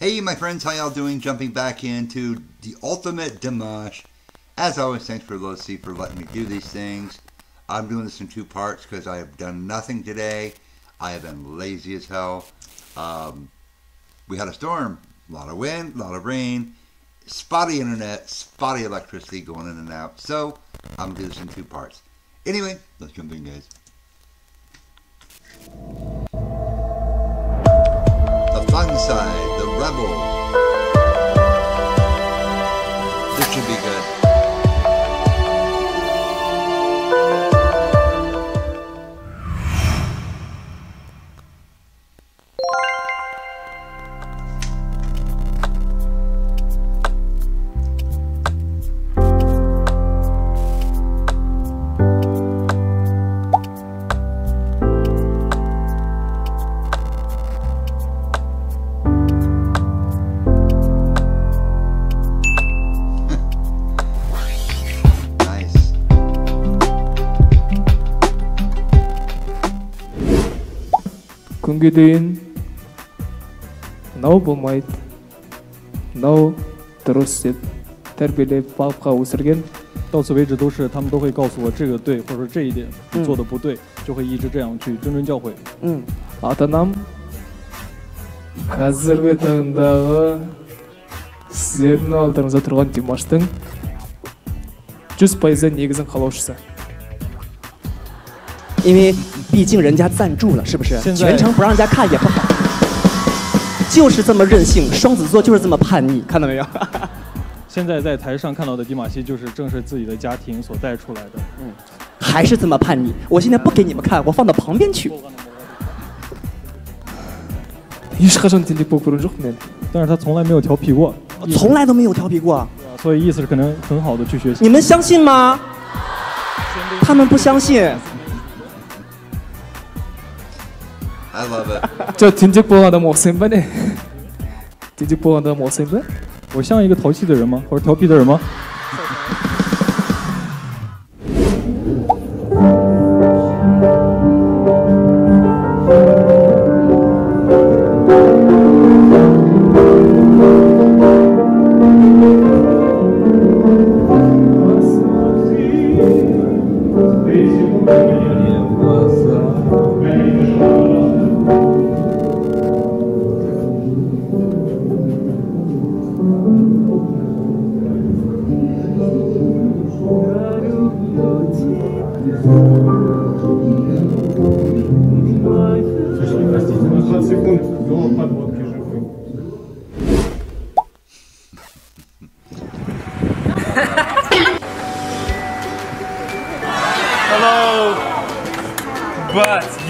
Hey, my friends, how y'all doing? Jumping back into the ultimate Dimash. As always, thanks for Lucy for letting me do these things. I'm doing this in two parts because I have done nothing today. I have been lazy as hell. Um, we had a storm, a lot of wind, a lot of rain, spotty internet, spotty electricity going in and out. So I'm gonna do this in two parts. Anyway, let's jump in, guys. The fun side, rebel. күнге дейін мынау болмайды мынау дұрыс деп тәрбиелеп балыпқа өсірген 到此为止都是他们都会告诉我这个对，或者说这一点你做的不对，就会一直这样去谆谆教诲。 ата анам қазіргі таңдағы сіздердің алдарыңызда тұрған димаштың жүз пайызы негізін қалаушысы 因为 毕竟人家赞助了，是不是？全程不让人家看也不好。就是这么任性，双子座就是这么叛逆，看到没有？现在在台上看到的迪玛希，就是正是自己的家庭所带出来的。嗯，还是这么叛逆。我现在不给你们看，我放到旁边去。但是他从来没有调皮过，从来都没有调皮过。所以意思是可能很好的去学习。你们相信吗？他们不相信。I love it。这听这波浪的陌生版的，听这波浪的陌生版。我像一个淘气的人吗？或者调皮的人吗？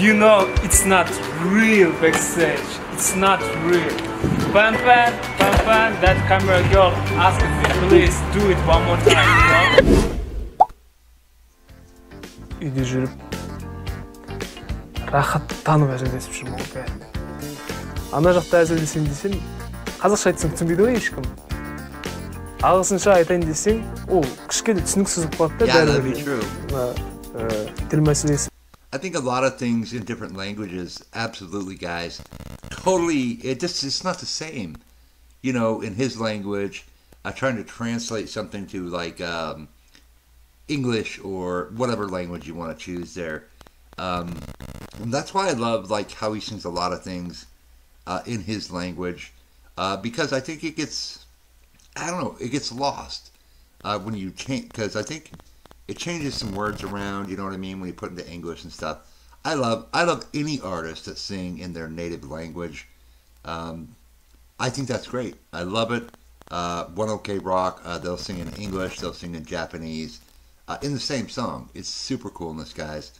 You know it's not real backstage. It's not real. Pan pan pan pan. That camera girl asked me please do it one more time. You know? үйде жүріп рахаттанып әзілдесіп жүрмін ғой бәрі ана жақта әзілдесем десем қазақша айтсаң түсінбейді ғой ешкім ағылшынша айтайын десең ол кішкене түсініксіз болып қалады да бәрібір ә, тіл мәселесі I think a lot of things in different languages, absolutely, guys, totally. It just it's not the same. You know, in his language, I'm trying to translate something to like um, English or whatever language you want to choose there. Um, and that's why I love like how he sings a lot of things uh, in his language uh, because I think it gets, I don't know, it gets lost uh, when you change because I think it changes some words around. You know what I mean when you put into English and stuff. I love I love any artist that sing in their native language. Um, I think that's great. I love it. Uh, One OK Rock, uh, they'll sing in English, they'll sing in Japanese, uh, in the same song. It's super cool in this, guys.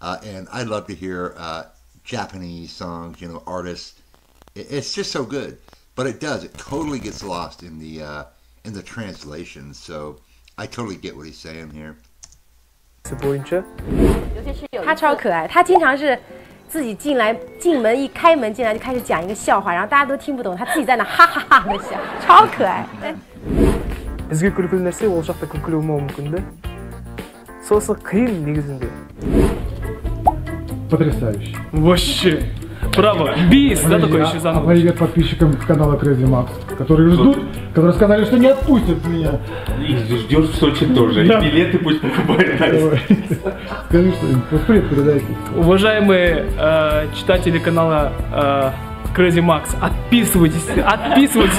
Uh, and I love to hear uh, Japanese songs. You know, artists. It, it's just so good. But it does. It totally gets lost in the uh, in the translation. So I totally get what he's saying here. бойынша 他超可爱，他经常是自己进来进门一开门进来就开始讲一个笑话，然后大家都听不懂，他自己在那哈哈哈的笑，超可爱。 бізге күлкілі нәрсе ол жақта күлкілі болмауы мүмкін да сосын қиын негізінде Потрясающе. вообще Браво. Бис, да, такой еще А заново. привет подписчикам канала Crazy Max, которые ждут, которые сказали, что не отпустят меня. И ждешь в Сочи тоже. Да. И билеты пусть покупает. Скажи что-нибудь, передайте. Уважаемые э, читатели канала э, Crazy Max, отписывайтесь, отписывайтесь.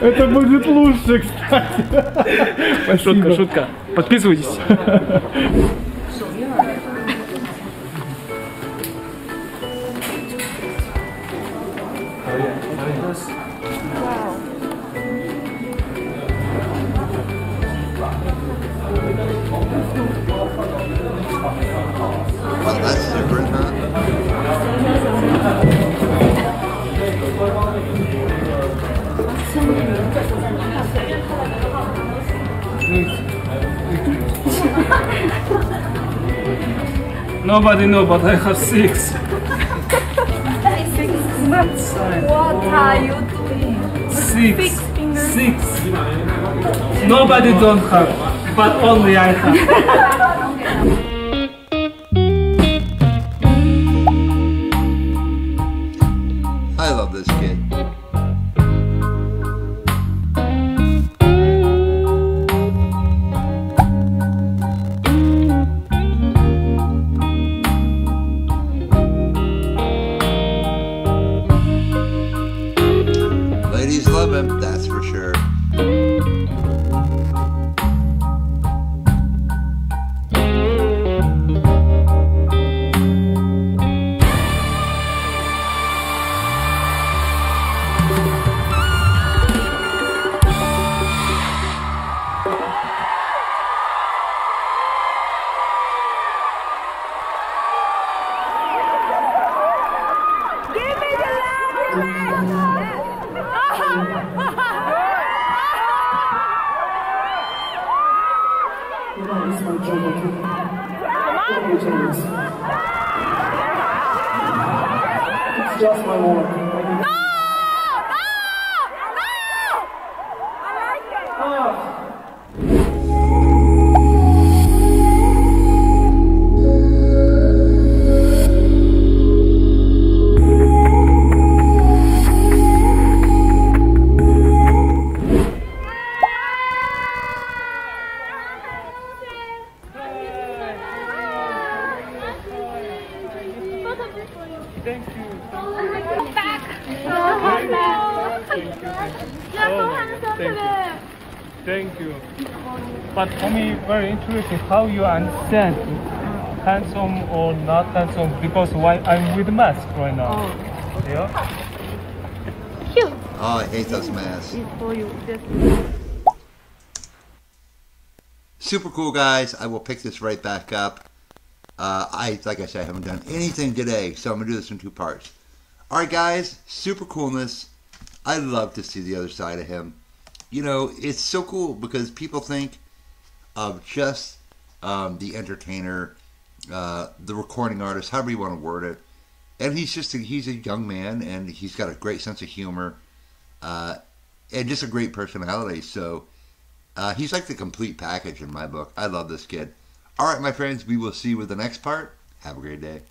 Это будет лучше, кстати. Шутка, шутка. Подписывайтесь. Nobody know, but I have six. Six. What are you doing? Six. fingers. Six. Nobody don't have, but only I have. I love this kid. Ladies love him, that's for sure. It's just my warm Thank you. Thank you. Thank you. But for me, very interesting how you understand handsome or not handsome because why I'm with mask right now. Yeah. Cute. Oh, I hate those masks. It's for you. Just Super cool, guys. I will pick this right back up. Uh, I, like I said, I haven't done anything today, so I'm gonna do this in two parts. All right, guys. Super coolness. I love to see the other side of him. You know, it's so cool because people think of just um, the entertainer, uh, the recording artist, however you want to word it. And he's just a, he's a young man, and he's got a great sense of humor, uh, and just a great personality. So. Uh, he's like the complete package in my book. I love this kid. All right, my friends, we will see you with the next part. Have a great day.